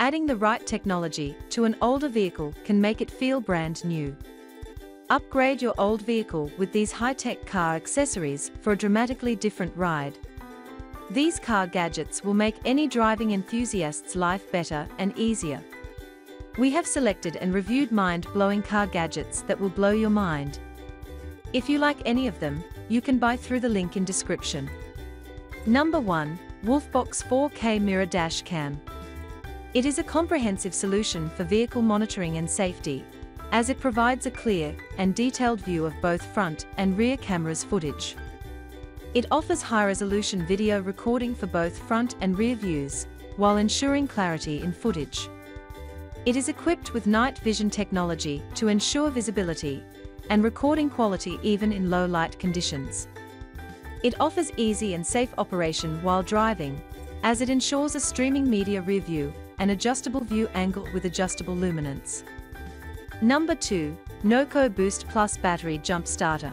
Adding the right technology to an older vehicle can make it feel brand new. Upgrade your old vehicle with these high-tech car accessories for a dramatically different ride. These car gadgets will make any driving enthusiast's life better and easier. We have selected and reviewed mind-blowing car gadgets that will blow your mind. If you like any of them, you can buy through the link in description. Number 1. Wolfbox 4K Mirror Dash Cam. It is a comprehensive solution for vehicle monitoring and safety, as it provides a clear and detailed view of both front and rear cameras footage. It offers high-resolution video recording for both front and rear views, while ensuring clarity in footage. It is equipped with night vision technology to ensure visibility and recording quality even in low light conditions. It offers easy and safe operation while driving, as it ensures a streaming media rear and adjustable view angle with adjustable luminance. Number 2. Noco Boost Plus Battery Jump Starter.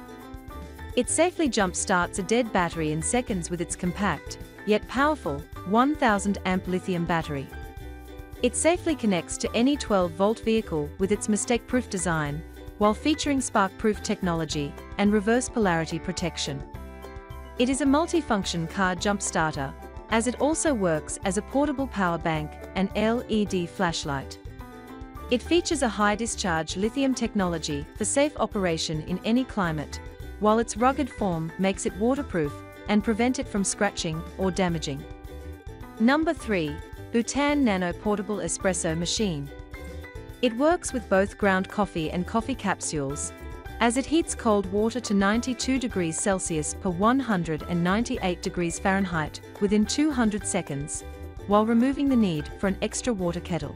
It safely jump starts a dead battery in seconds with its compact, yet powerful, 1000 amp lithium battery. It safely connects to any 12-volt vehicle with its mistake-proof design, while featuring spark-proof technology and reverse polarity protection. It is a multi-function car jump starter, as it also works as a portable power bank and LED flashlight. It features a high-discharge lithium technology for safe operation in any climate, while its rugged form makes it waterproof and prevent it from scratching or damaging. Number 3. OutIn Nano Portable Espresso Machine. It works with both ground coffee and coffee capsules, as it heats cold water to 92 degrees Celsius per 198 degrees Fahrenheit within 200 seconds, while removing the need for an extra water kettle.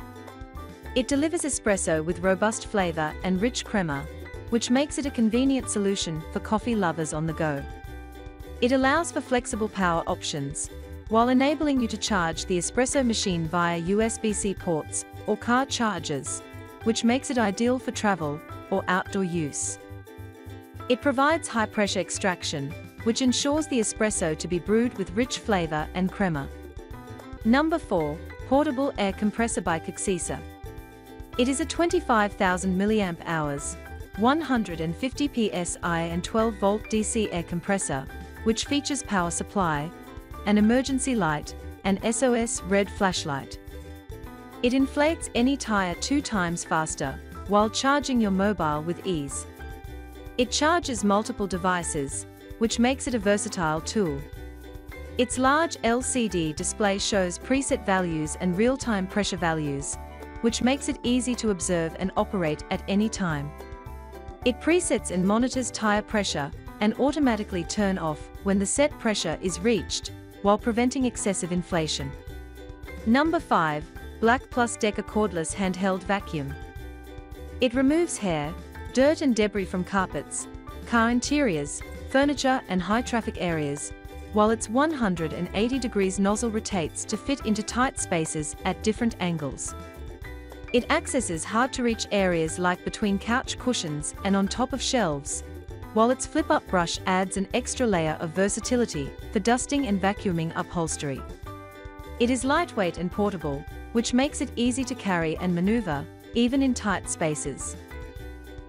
It delivers espresso with robust flavor and rich crema, which makes it a convenient solution for coffee lovers on the go. It allows for flexible power options, while enabling you to charge the espresso machine via USB-C ports or car chargers, which makes it ideal for travel or outdoor use. It provides high-pressure extraction, which ensures the espresso to be brewed with rich flavor and crema. Number 4. Portable Air Compressor by Coxisa. It is a 25,000 mAh, 150 psi and 12-volt DC air compressor, which features power supply, an emergency light, and SOS red flashlight. It inflates any tire two times faster, while charging your mobile with ease. It charges multiple devices, which makes it a versatile tool. Its large LCD display shows preset values and real-time pressure values, which makes it easy to observe and operate at any time. It presets and monitors tire pressure and automatically turn off when the set pressure is reached, while preventing excessive inflation. Number 5. Black Plus Decker Cordless Handheld Vacuum. It removes hair, dirt and debris from carpets, car interiors, furniture and high-traffic areas, while its 180 degrees nozzle rotates to fit into tight spaces at different angles. It accesses hard-to-reach areas like between couch cushions and on top of shelves, while its flip-up brush adds an extra layer of versatility for dusting and vacuuming upholstery. It is lightweight and portable, which makes it easy to carry and maneuver, even in tight spaces.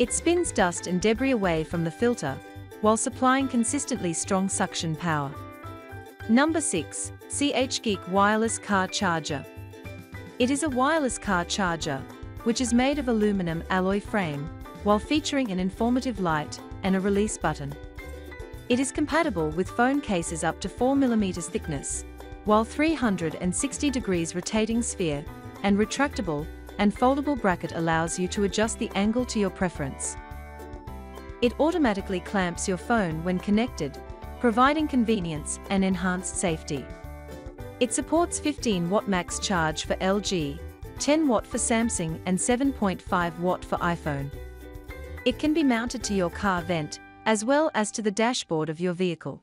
It spins dust and debris away from the filter, while supplying consistently strong suction power. Number 6. CHgeek Wireless Car Charger. It is a wireless car charger, which is made of aluminum alloy frame, while featuring an informative light and a release button. It is compatible with phone cases up to 4mm thickness, while 360 degrees rotating sphere and retractable and foldable bracket allows you to adjust the angle to your preference. It automatically clamps your phone when connected, providing convenience and enhanced safety. It supports 15 watt max charge for LG, 10 watt for Samsung and 7.5 watt for iPhone. It can be mounted to your car vent, as well as to the dashboard of your vehicle.